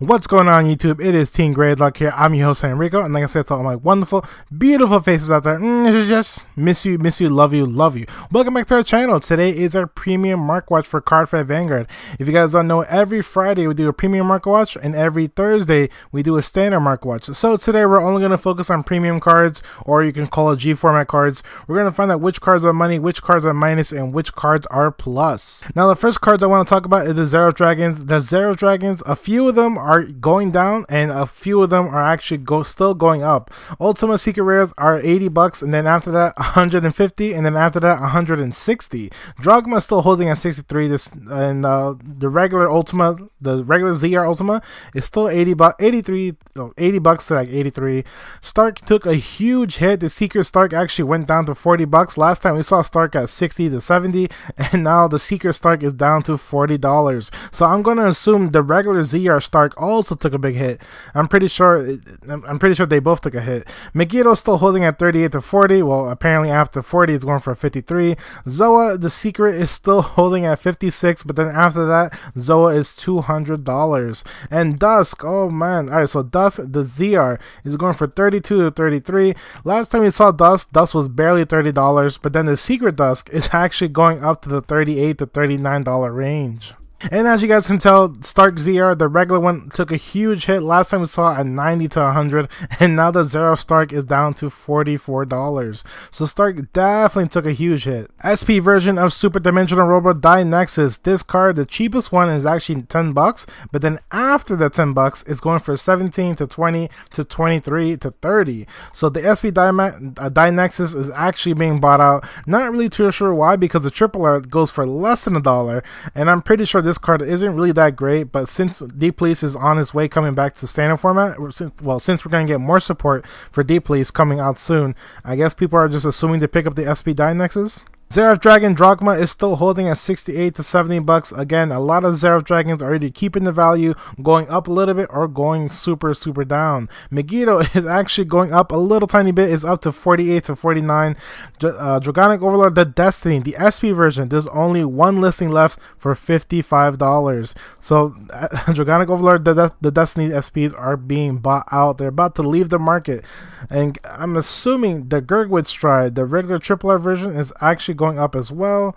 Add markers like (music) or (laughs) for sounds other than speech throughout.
What's going on YouTube? It is Team Gradelock here. I'm your host Enrico, and like I said to all my wonderful, beautiful faces out there, mm, this is just miss you, miss you, love you, love you. Welcome back to our channel. Today is our premium mark watch for Cardfight Vanguard. If you guys don't know, every Friday we do a premium mark watch, and every Thursday we do a standard mark watch. So today we're only going to focus on premium cards, or you can call it G format cards. We're going to find out which cards are money, which cards are minus, and which cards are plus. Now the first cards I want to talk about is the Zero Dragons. The Zero Dragons, a few of them are going down and a few of them are actually go still going up. Ultimate Secret Rares are 80 bucks and then after that 150 and then after that 160. Drachma is still holding at 63 this and uh, the regular Ultima, the regular ZR Ultima is still 80 bucks 83 no, 80 bucks to like 83. Stark took a huge hit. The Secret Stark actually went down to 40 bucks. Last time we saw Stark at 60 to 70 and now the Secret Stark is down to $40. So I'm going to assume the regular ZR Stark also took a big hit. I'm pretty sure. I'm pretty sure they both took a hit. Megiddo's still holding at 38 to 40. Well, apparently after 40, it's going for 53. Zoa, the secret, is still (laughs) holding at 56, but then after that, Zoa is $200. And Dusk, oh man, all right. So Dusk, the ZR, is going for 32 to 33. Last time we saw Dusk, Dusk was barely $30, but then the secret Dusk is (laughs) actually going up to the 38 to $39 range. And as you guys can tell, Stark ZR, the regular one, took a huge hit. Last time we saw at 90 to 100, (laughs) and now the Zero Stark is down to $44. So Stark definitely took a huge hit. SP version of Super Dimensional Robot Dainexus. This card, the cheapest one, is actually 10 bucks, but then after the 10 bucks, it's going for 17 to 20 to 23 to 30. So the SP Die, uh, Dainexus is actually being bought out. Not really too sure why, because the triple R goes for less than a dollar, and I'm pretty sure this this card isn't really that great, but since Deep Police is on its way coming back to standard format, well, since we're going to get more support for Deep Police coming out soon, I guess people are just assuming to pick up the SP Dynexes. Zeroth Dragon Drachma is still holding at 68 to 70 bucks. Again, a lot of Zeroth Dragons are either keeping the value, going up a little bit, or going super, super down. Megiddo (laughs) is actually going up a little tiny bit, is up to 48 to 49. Uh, Dragonic Overlord, the Destiny, the SP version, there's only one listing left for $55. So, uh, (laughs) Dragonic Overlord, the, the Destiny SPs are being bought out. They're about to leave the market. And I'm assuming the Gurgwitz Stride, the regular triple R version, is actually going up as well.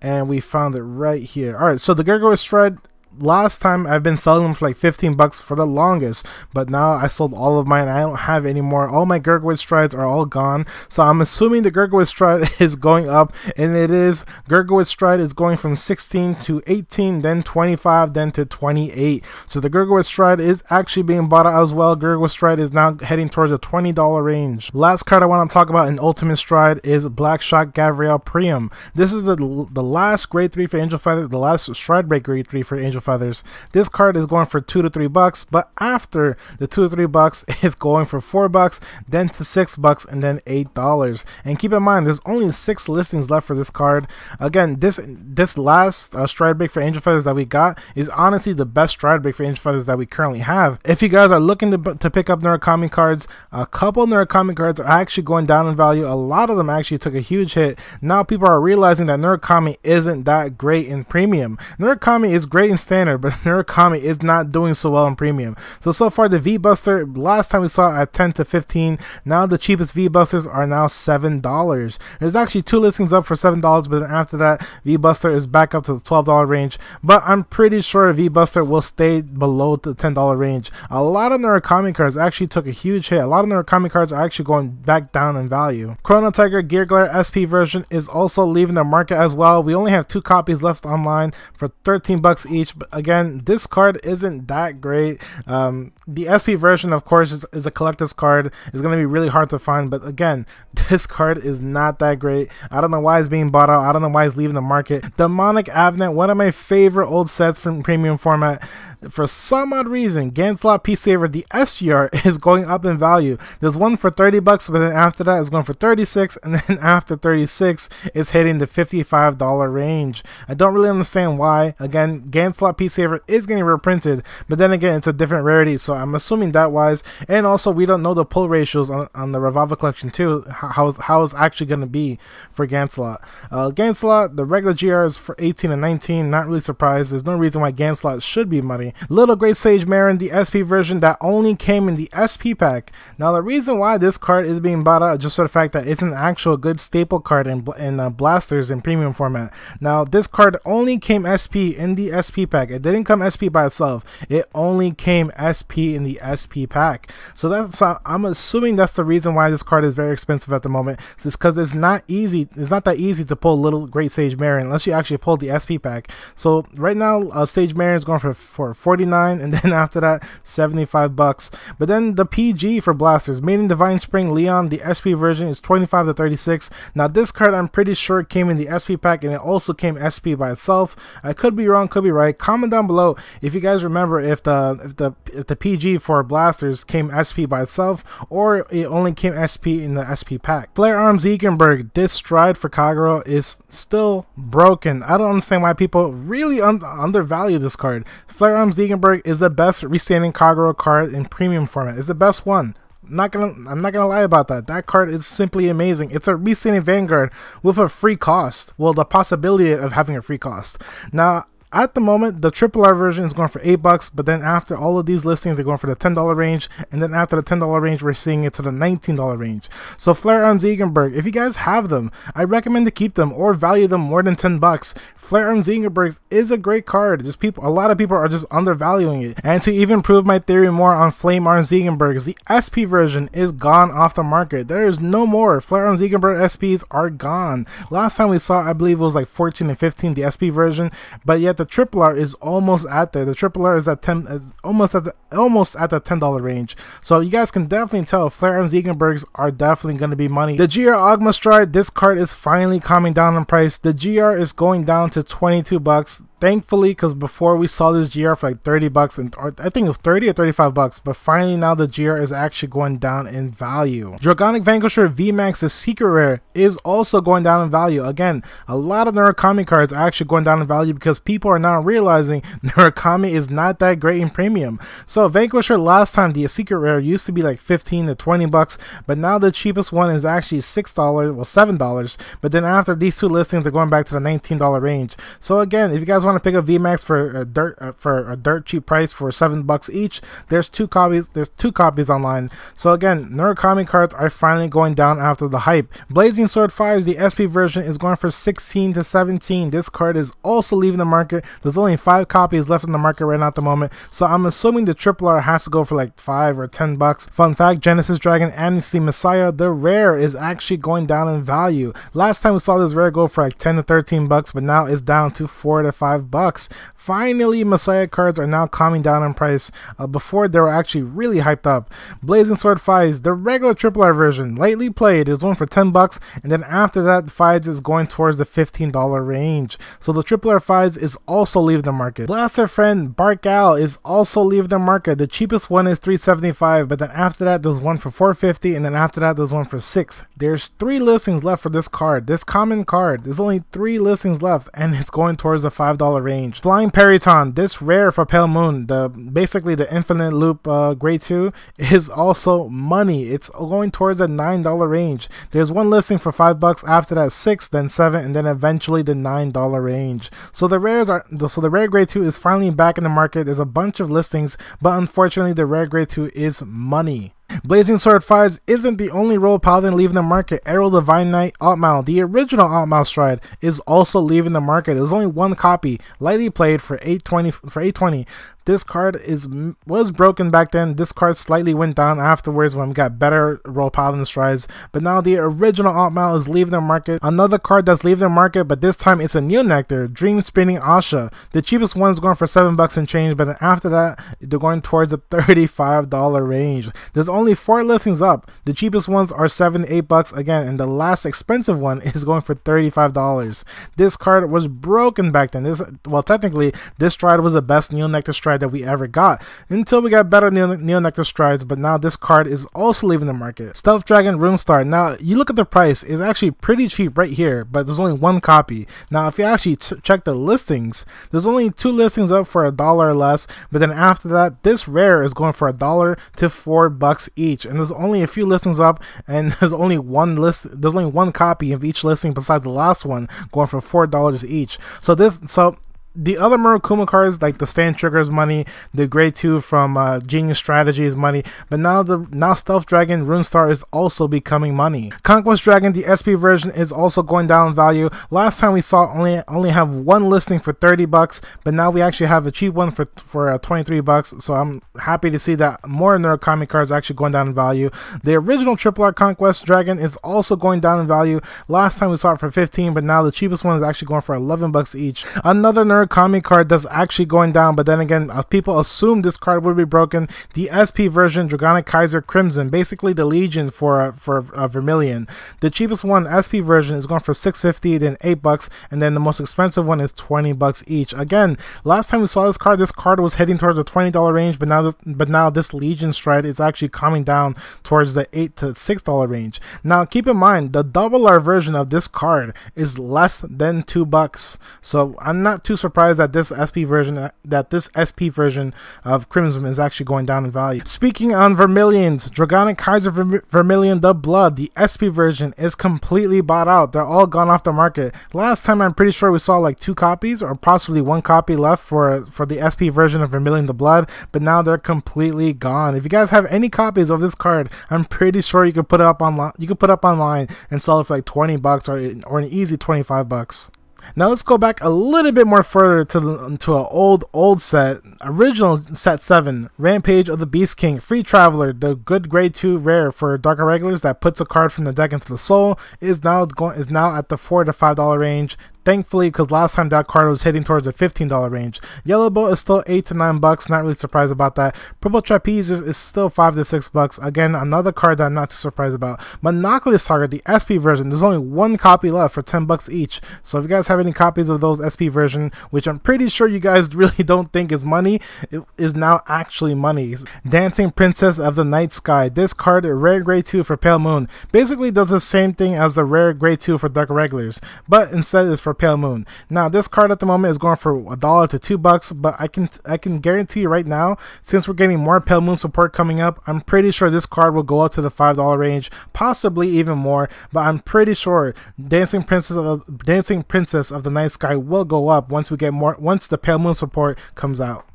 And we found it right here. All right, so the Gurgwitz Stride last time I've been selling them for like 15 bucks for the longest, but now I sold all of mine. I don't have any more. All my Gurgwitz strides are all gone. So I'm assuming the Gurgwitz stride (laughs) is going up, and it is. Gurgwitz stride is going from 16 to 18, then 25, then to 28. So the Gurgwitz stride is actually being bought out as well. Gurgwitz stride is now heading towards a $20 range. Last card I want to talk about in Ultimate Stride is Blackshot Gavriel Priam. This is the the last grade 3 for Angel Feather, the last stride break grade 3 for Angel feathers. This card is going for two to three bucks, but after the two to three bucks, (laughs) it's going for four bucks, then to six bucks, and then eight dollars. And keep in mind, there's only six listings left for this card. Again, this this last uh, stride break for Angel Feathers that we got is honestly the best stride break for Angel Feathers that we currently have. If you guys are looking to, to pick up Narukami cards, a couple Narukami cards are actually going down in value. A lot of them actually took a huge hit. Now people are realizing that Narukami isn't that great in premium. Narukami is great in standard but (laughs) Narukami is not doing so well in premium. So, so far the V-Buster, last time we saw at 10 to 15, now the cheapest V-Busters are now $7. There's actually two listings up for $7, but then after that, V-Buster is back up to the $12 range, but I'm pretty sure V-Buster will stay below the $10 range. A lot of Narukami cards actually took a huge hit. A lot of Narukami cards are actually going back down in value. Chrono Tiger Gear Glare SP version is also leaving the market as well. We only have two copies left online for 13 bucks each, again, this card isn't that great. Um, the SP version, of course, is, is a collector's card. It's going to be really hard to find, but again, (laughs) this card is not that great. I don't know why it's being bought out. I don't know why it's leaving the market. Demonic Avenant, one of my favorite old sets from premium format. For some odd reason, Ganslot Peace Saver, the SGR, (laughs) is going up in value. There's one for 30 bucks, but then after that, it's going for 36, and then (laughs) after 36, it's hitting the $55 range. I don't really understand why. Again, Ganslot Peace Saver is getting reprinted, but then again, it's a different rarity, so I'm assuming that wise. And also, we don't know the pull ratios on, on the Revival Collection too, how, how it's actually going to be for Ganslot. Uh, Ganslot, the regular GR is for 18 and 19, not really surprised. There's no reason why Ganslot should be money Little Great Sage Marron, the SP version that only came in the SP pack. Now the reason why this card is being bought out just for the fact that it's an actual good staple card in, in uh, blasters in premium format. Now this card only came SP in the SP pack. It didn't come SP by itself. It only came SP in the SP pack. So that's uh, I'm assuming that's the reason why this card is very expensive at the moment. It's because it's not easy. It's not that easy to pull Little Great Sage Marron unless you actually pull the SP pack. So right now, uh, Sage Marron is going for for 49, and (laughs) then after that, 75 bucks. But then the PG for blasters, Maiden Divine Spring Leon, the SP version is 25 to 36. Now this card, I'm pretty sure came in the SP pack, and it also came SP by itself. I could be wrong, could be right. Comment down below if you guys remember if the if the if the PG for blasters came SP by itself or it only came SP in the SP pack. Flare Arms Egenberg, this stride for Kagura is still broken. I don't understand why people really un undervalue this card. Flare Arms Egenberg is the best restanding Kagero card in premium format. It's the best one. I'm not gonna I'm not gonna lie about that. That card is simply amazing. It's a restanding Vanguard with a free cost. Well, the possibility of having a free cost. Now at the moment, the triple R version is going for eight bucks, but then after all of these listings, they're going for the ten dollar range, and then after the ten dollar range, we're seeing it to the nineteen dollar range. So Flare Arms Egenberg, if you guys have them, I recommend to keep them or value them more than ten bucks. Flare Arms Egenberg is a great card. Just people, a lot of people are just undervaluing it. And to even prove my theory more on Flame Arms Egenbergs, the SP version is gone off the market. There is no more. Flare Arms Egenberg SPs are gone. Last time we saw, I believe it was like 14 and 15, the SP version, but yet the triple R is almost at there. The triple R is at ten, is almost at the almost at the ten dollar range. So you guys can definitely tell Flare Arms Egenbergs are definitely going to be money. The GR Ogma Stride, this card is finally coming down in price. The GR is going down to 22 bucks thankfully because before we saw this gr for like 30 bucks and i think it was 30 or 35 bucks but finally now the gr is actually going down in value. Dragonic vanquisher vmax the secret rare is also going down in value. Again a lot of Narukami cards are actually going down in value because people are now realizing (laughs) Narukami is not that great in premium. So vanquisher last time the secret rare used to be like 15 to 20 bucks but now the cheapest one is actually six dollars well seven dollars but then after these two listings they're going back to the 19 dollar range. So again if you guys want to pick up VMAX for a dirt uh, for a dirt cheap price for seven bucks each, there's two copies. There's two copies online. So again, Narukami cards are finally going down after the hype. Blazing Sword 5's the SP version is going for 16 to 17. This card is also leaving the market. There's only five copies left in the market right now at the moment. So I'm assuming the triple R has to go for like five or ten bucks. Fun fact: Genesis Dragon Amnesty Messiah, the rare is actually going down in value. Last time we saw this rare go for like 10 to 13 bucks, but now it's down to four to five bucks. Finally, Messiah cards are now calming down in price. Uh, before they were actually really hyped up. Blazing Sword Fives, the regular triple R version, lightly played, is going for 10 bucks, and then after that, Fives is going towards the $15 range. So the triple R Fives is also leaving the market. Blaster Friend Bark Owl is also leaving the market. The cheapest one is 375, but then after that, there's one for 450, and then after that, there's one for six. There's three listings left for this card, this common card. There's only three listings left, and it's going towards the $5 range. Flying Peryton, this rare for Pale Moon, the basically the Infinite Loop uh, Grade 2 (laughs) is also money. It's going towards the $9 range. There's one listing for 5 bucks, after that 6, then 7, and then eventually the $9 range. So the rares are so the rare Grade 2 is finally back in the market. There's a bunch of listings, but unfortunately the rare Grade 2 is money. Blazing Sword 5 isn't the only role paladin leaving the market. Errol Divine Knight Altmal, the original Altmal Stride, is also leaving the market. There's only one copy, lightly played for 820 for 820 this card is was broken back then. This card slightly went down afterwards when we got better role paladin strides. But now the original Altmal is leaving the market. Another card that's leaving the market, but this time it's a new nectar, Dream Spinning Asha. The cheapest one is going for seven bucks and change, but after that they're going towards the $35 range. There's only four listings up. The cheapest ones are seven eight bucks again, and the last expensive one is going for $35. This card was broken back then. This well technically this stride was the best Neo Nectar stride stride that we ever got until we got better Neo, Neo Nectar strides, but now this card is also leaving the market. Stealth Dragon Runestar. Now, you look at the price, it's actually pretty cheap right here, but there's only one copy. Now, if you actually check the listings, there's only two listings up for a dollar or less, but then after that, this rare is going for a dollar to four bucks each, and there's only a few listings up, and (laughs) there's only one list, there's only one copy of each listing besides the last one going for four dollars each. So this, so the other Murakumo cards, like the Stand Trigger's money, the Grade 2 from uh, Genius Strategy is money, but now the now Stealth Dragon Runestar is also becoming money. Conquest Dragon, the SP version, is also going down in value. Last time we saw only only have one listing for 30 bucks, but now we actually have a cheap one for for uh, 23 bucks. So I'm happy to see that more Narukami cards are actually going down in value. The original Triple R Conquest Dragon is also going down in value. Last time we saw it for 15, but now the cheapest one is actually going for 11 bucks each. Another Narukami card that's actually going down, but then again, uh, people assume this card would be broken. The SP version, Dragonic Kaiser Crimson, basically the Legion for uh, for uh, Vermilion. The cheapest one, SP version, is going for 650, then 8 bucks, and then the most expensive one is 20 bucks each. Again, last time we saw this card, this card was heading towards the $20 range, but now this, but now this Legion Stride is actually coming down towards the 8 to $6 range. Now, keep in mind, the double R version of this card is less than 2 bucks. So, I'm not too surprised that this SP version that this SP version of Crimson is actually going down in value. Speaking on Vermilions, Dragonic Kaiser Vermilion the Blood, the SP version is completely bought out. They're all gone off the market. Last time I'm pretty sure we saw like two copies or possibly one copy left for for the SP version of Vermilion the Blood, but now they're completely gone. If you guys have any copies of this card, I'm pretty sure you could put it up online. You could put it up online and sell it for like 20 bucks or or an easy 25 bucks. Now let's go back a little bit more further to the, to an old old set, original set seven, Rampage of the Beast King, Free Traveler, the good grade two rare for Dark Irregulars that puts a card from the deck into the soul is now going is now at the four to five dollar range. Thankfully, because last time that card was hitting towards the $15 range. Yellow Bolt is still 8 to 9 bucks, not really surprised about that. Purple Trapeze is, is still 5 to 6 bucks. Again, another card that I'm not too surprised about. Monoculous Target, the SP version, there's only one copy left for 10 bucks each. So if you guys have any copies of those SP version, which I'm pretty sure you guys (laughs) really don't think is money, it is now actually money. Dancing Princess of the Night Sky. This card, rare grade 2 for Pale Moon, basically does the same thing as the rare grade 2 for Dark Regulars, but instead is for Pale Moon. Now this card at the moment is going for a dollar to two bucks, but I can I can guarantee you right now, since we're getting more Pale Moon support coming up, I'm pretty sure this card will go up to the five dollar range, possibly even more. But I'm pretty sure Dancing Princess of the, Dancing Princess of the Night Sky will go up once we get more once the Pale Moon support comes out.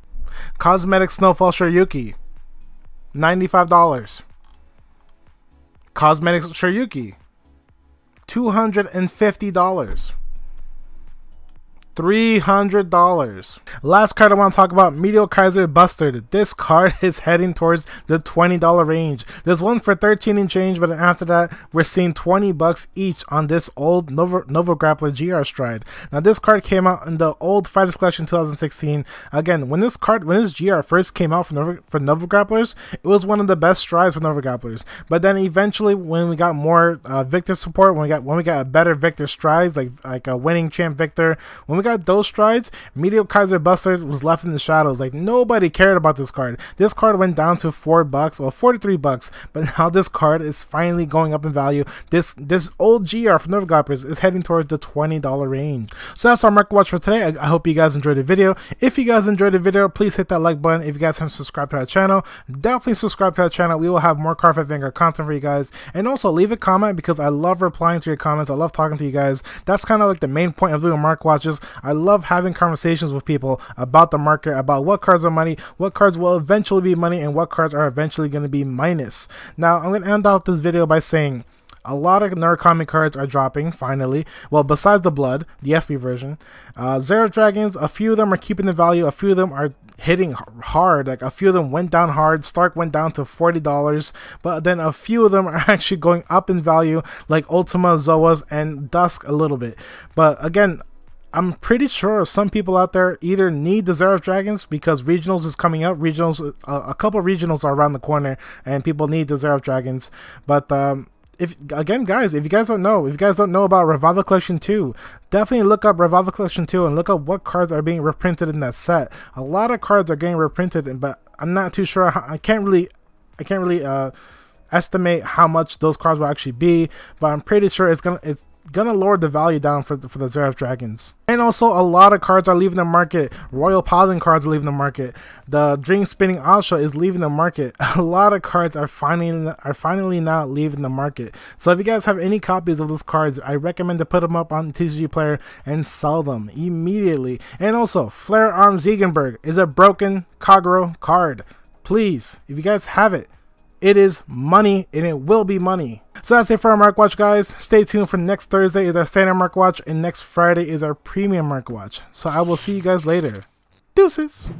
Cosmetic Snowfall Shoryuki, ninety-five dollars. Cosmetic Shoryuki, $250. $300. Last card I want to talk about, Meteor Kaiser Buster. This card (laughs) is heading towards the $20 range. There's one for 13 and change, but after that, we're seeing 20 bucks each on this old Nova, Nova Grappler GR Stride. Now, this card came out in the old Fighters Collection 2016. Again, when this card, when this GR first came out for Nova, for Nova Grapplers, it was one of the best strides for Nova Grapplers. But then eventually, when we got more uh, Victor support, when we got when we got a better Victor strides, like like a winning champ Victor, when we we got those strides, Meteor Kaiser Buster was left in the shadows. Like nobody cared about this card. This card went down to four bucks, well, 43 bucks. But now this card is finally going up in value. This this old GR from Nova Grapplers is heading towards the $20 range. So that's our market watch for today. I, I hope you guys enjoyed the video. If you guys enjoyed the video, please hit that like button. If you guys haven't subscribed to our channel, definitely subscribe to our channel. We will have more Fight Vanguard content for you guys. And also leave a comment because I love replying to your comments. I love talking to you guys. That's kind of like the main point of doing market watches. I love having conversations with people about the market, about what cards are money, what cards will eventually be money, and what cards are eventually going to be minus. Now, I'm going to end out this video by saying a lot of Narukami cards are dropping finally. Well, besides the Blood, the SP version, uh, Zero Dragons, a few of them are keeping the value, a few of them are hitting hard. Like a few of them went down hard. Stark went down to $40, but then a few of them (laughs) are actually going up in value, like Ultima, Zoas, and Dusk a little bit. But again, I'm pretty sure some people out there either need the Zero Dragons because regionals is coming up. Regionals, a couple regionals are around the corner, and people need the Zero Dragons. But um, if again, guys, if you guys don't know, if you guys don't know about Revival Collection 2, definitely look up Revival Collection 2 and look up what cards are being reprinted in that set. A lot of cards are getting reprinted, but I'm not too sure. How, I can't really, I can't really uh, estimate how much those cards will actually be, but I'm pretty sure it's gonna it's gonna lower the value down for the, for the Zeroth Dragons. And also, a lot of cards are leaving the market. Royal Paladin cards are leaving the market. The Dream Spinning Asha is leaving the market. (laughs) A lot of cards are finally are finally now leaving the market. So if you guys have any copies of those cards, I recommend to put them up on TCG Player and sell them immediately. And also, Flare Arm Ziegenberg is a broken Kagero card. Please, if you guys have it, it is money and it will be money. So that's it for our Mark Watch, guys. Stay tuned for next Thursday is our standard Mark Watch, and next Friday is our premium Mark Watch. So I will see you guys later. Deuces.